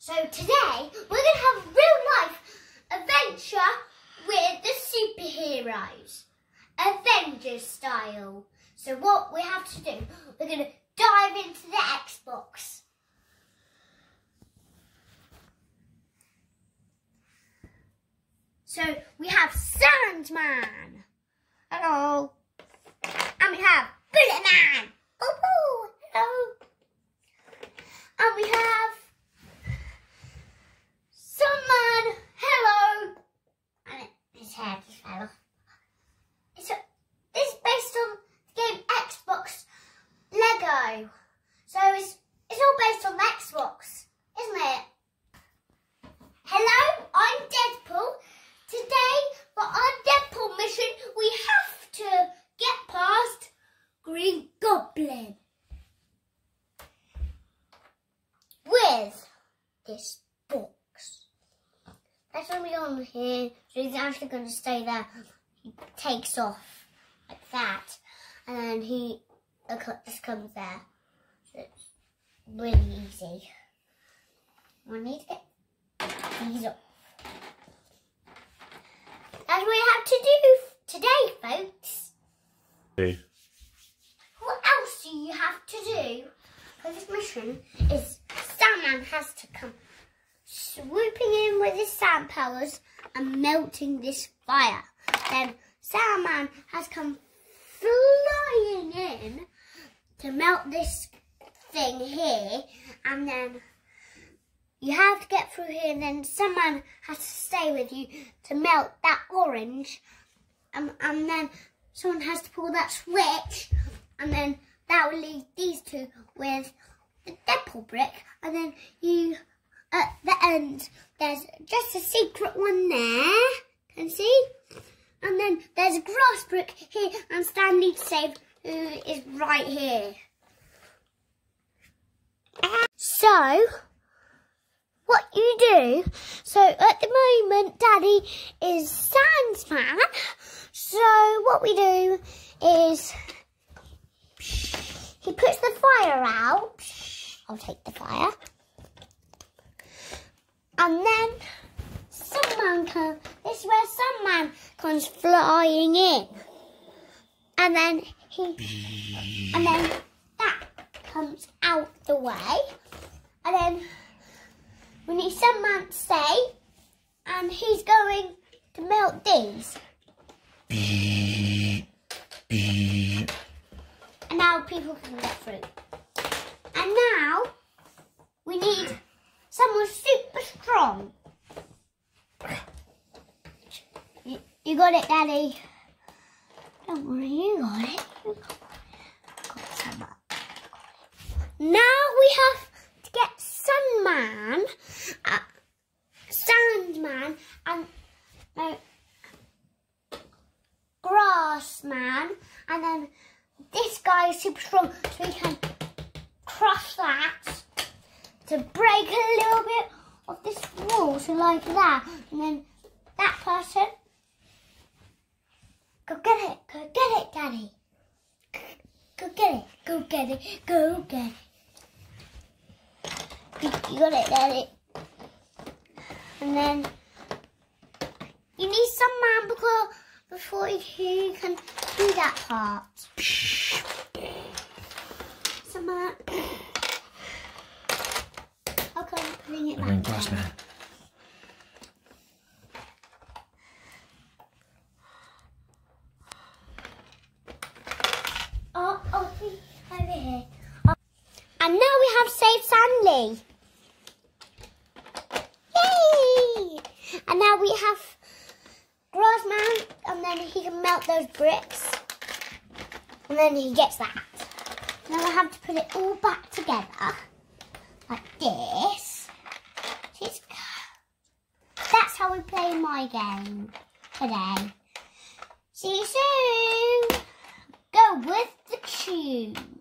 So today we're going to have a real life adventure with the superheroes, Avengers style. So what we have to do, we're going to dive into the Xbox. So we have Sandman. Hello. And we have Bullet Man. And we have someone. Hello. And it, his hair just fell off. It's, a, it's based on the game Xbox Lego. So it's, it's all based on the Xbox, isn't it? Hello, I'm Deadpool. Today, for our Deadpool mission, we have to get past Green Goblin. With this box. That's going to be on here, so he's actually going to stay there. He takes off like that, and then he just comes there. So it's really easy. I need to get these off. That's what we have to do today, folks. Hey. What else do you have to do for this mission is Sandman has to come swooping in with his sand powers and melting this fire. Then Sandman has come flying in to melt this thing here and then you have to get through here and then someone has to stay with you to melt that orange. Um, and then someone has to pull that switch and then that will leave these two with the Deadpool brick. And then you, at the end, there's just a secret one there. Can you see? And then there's a grass brick here and Stan needs to save who is right here. So, what you do. So at the moment, Daddy is Sandsman. So what we do is he puts the fire out. I'll take the fire. And then someone comes, this is where someone comes flying in. And then he, and then that comes out the way. And then we need someone to stay, and he's going to melt these. And now people can get through. And now we need someone super strong. You, got it, Daddy. Don't worry, you got it. Got. Now we have to get Sunman, uh, Sandman, and uh, Grassman, and then this guy is super strong, so we can crush that to break a little bit of this wall, so like that, and then that person, go get it, go get it, Daddy. Go get it, go get it, go get it. You, got it, Daddy. And then you need some man before, before you can do that part. Some man. Okay, it I mean, back glass man. Oh, oh, over here. Oh. And now we have saved Sandy. Yay! And now we have Grassman, and then he can melt those bricks. And then he gets that. Now I have to put it all back together, like this. See, it's- That's how we play my game today. See you soon! Go with the tube.